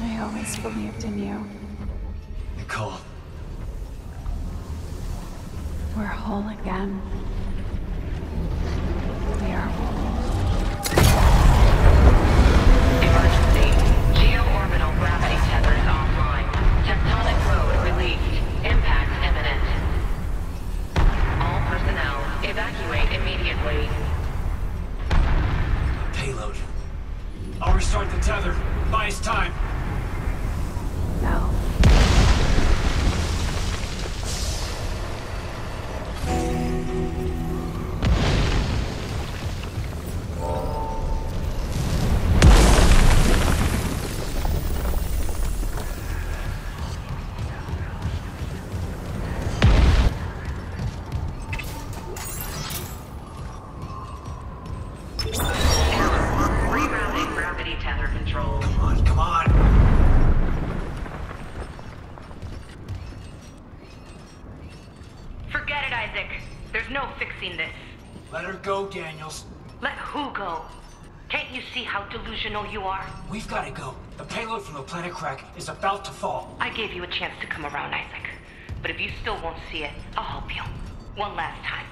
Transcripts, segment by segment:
I always believed in you. Nicole. We're whole again. We are whole. Go, Daniels. Let who go? Can't you see how delusional you are? We've got to go. The payload from the planet crack is about to fall. I gave you a chance to come around, Isaac. But if you still won't see it, I'll help you. One last time.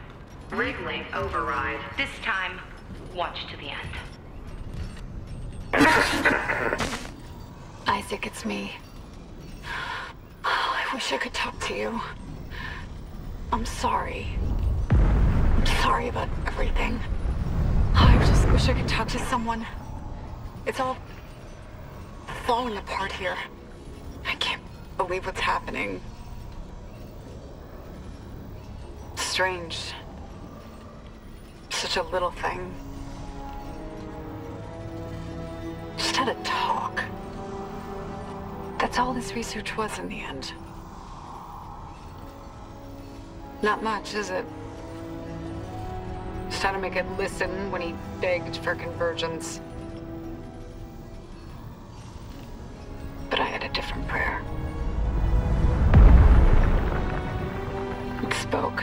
Rig override. This time, watch to the end. Isaac, it's me. Oh, I wish I could talk to you. I'm sorry. I'm sorry about everything. I just wish I could talk to someone. It's all falling apart here. I can't believe what's happening. Strange. Such a little thing. Just had a talk. That's all this research was in the end. Not much, is it? Just how to make it listen when he begged for convergence. But I had a different prayer. It spoke.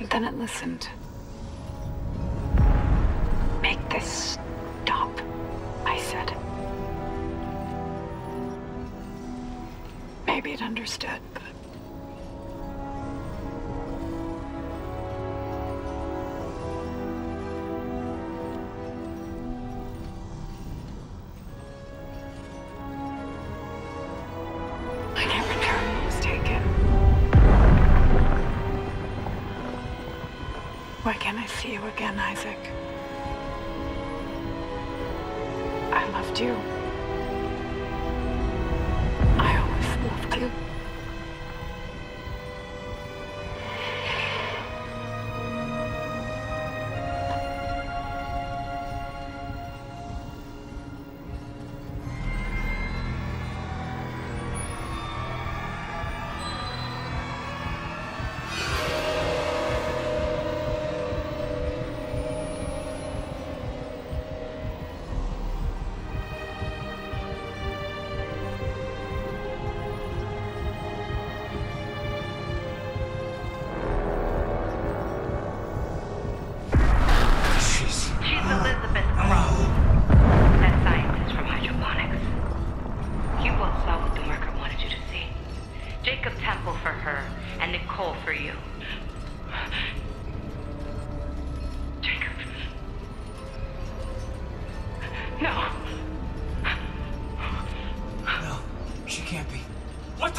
And then it listened. Make this stop, I said. Maybe it understood, Why can't I see you again, Isaac? I loved you. I always loved you.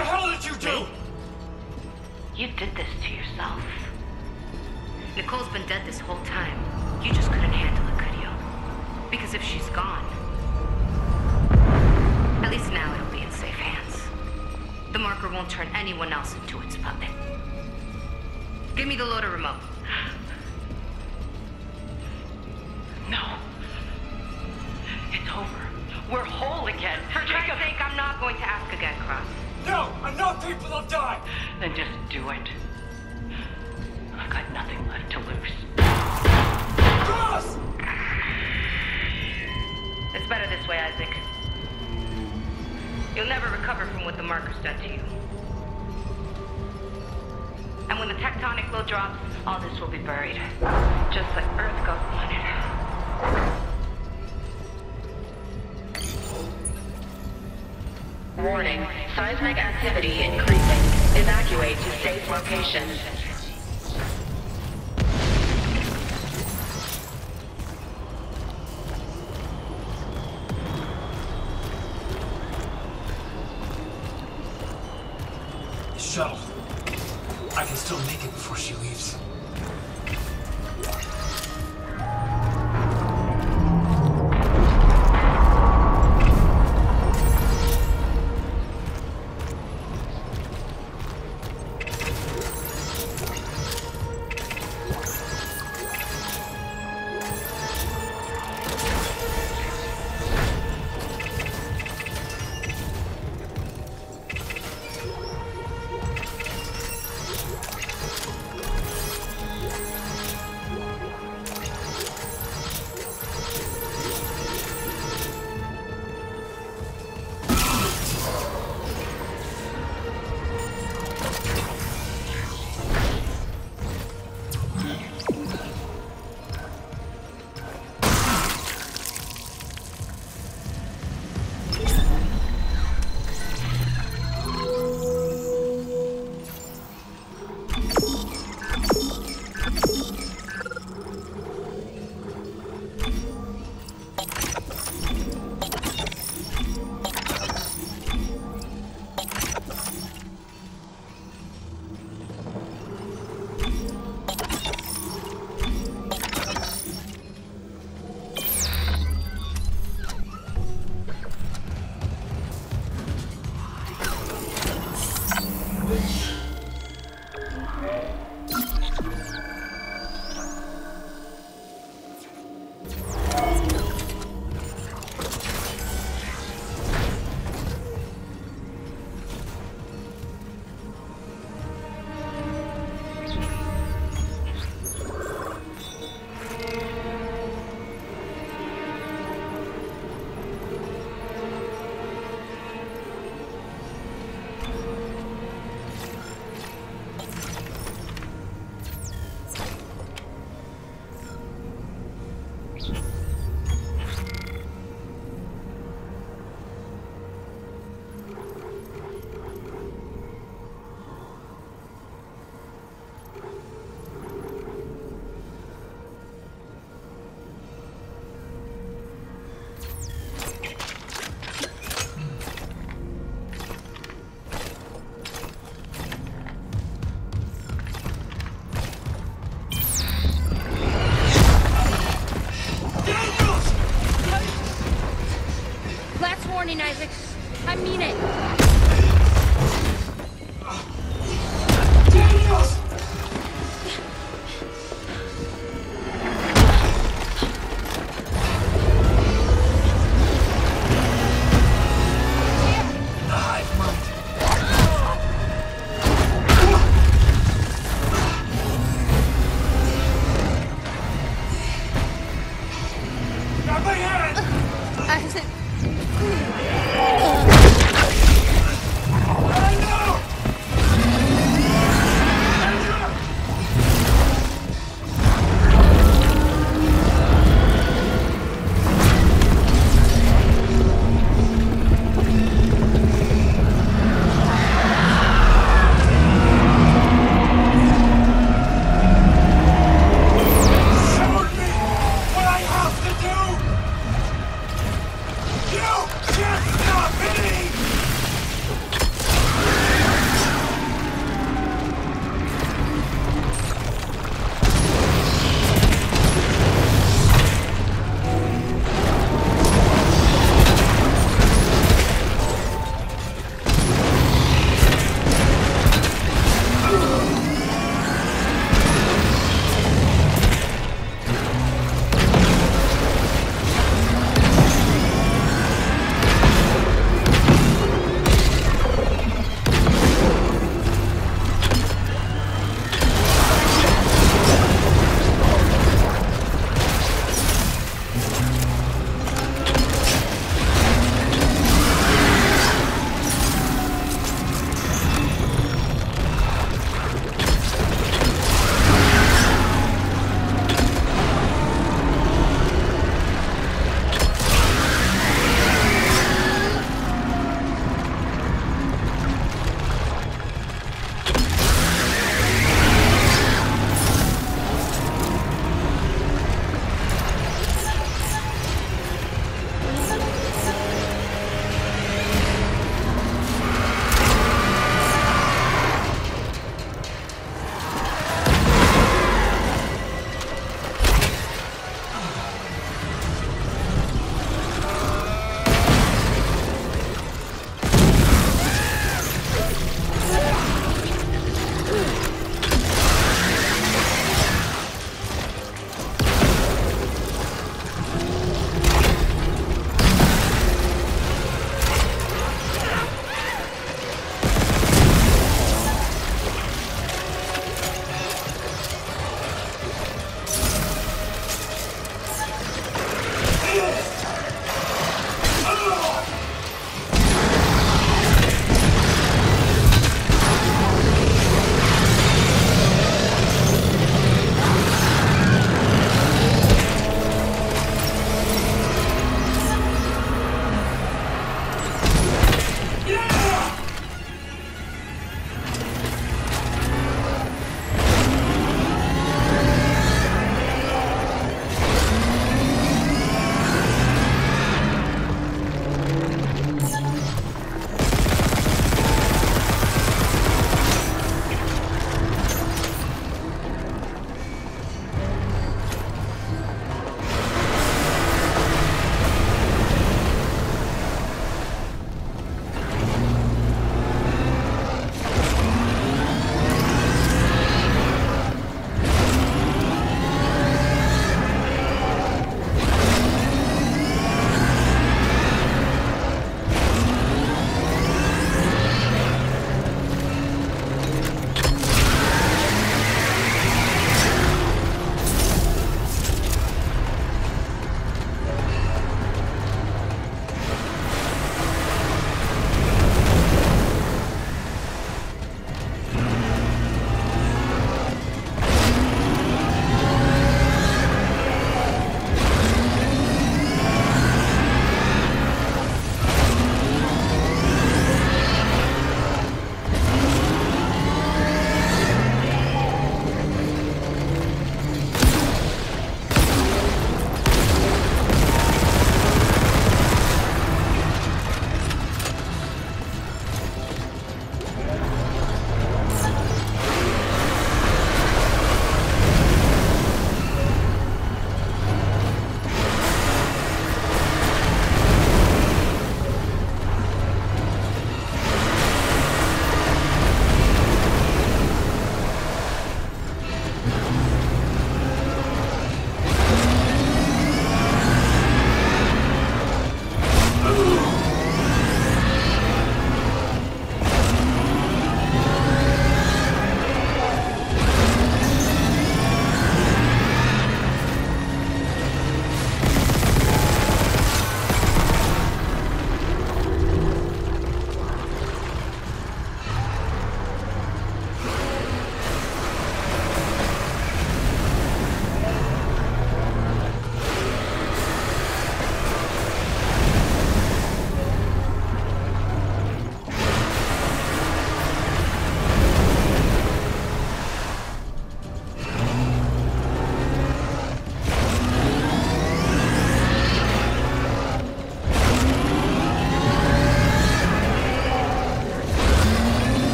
The hell did you do? You did this to yourself. Nicole's been dead this whole time. You just couldn't handle it, could you? Because if she's gone, at least now it'll be in safe hands. The marker won't turn anyone else into its puppet. Give me the loader remote. No. It's over. We're whole again. For Christ's sake, I'm not going to ask again, Cross. No, enough people have died! Then just do it. I've got nothing left to lose. Cross! It's better this way, Isaac. You'll never recover from what the marker's done to you. And when the tectonic load drops, all this will be buried. Just like Earth goes on it. Warning seismic activity increasing. Evacuate to safe locations. Shuttle. I can still make it before she leaves.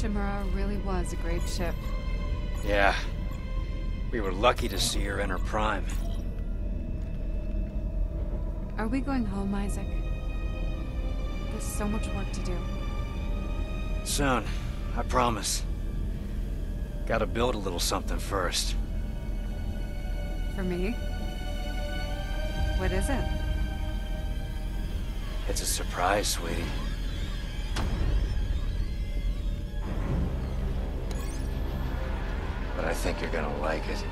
The Ishimura really was a great ship. Yeah. We were lucky to see her in her prime. Are we going home, Isaac? There's so much work to do. Soon. I promise. Gotta build a little something first. For me? What is it? It's a surprise, sweetie. I think you're gonna like it.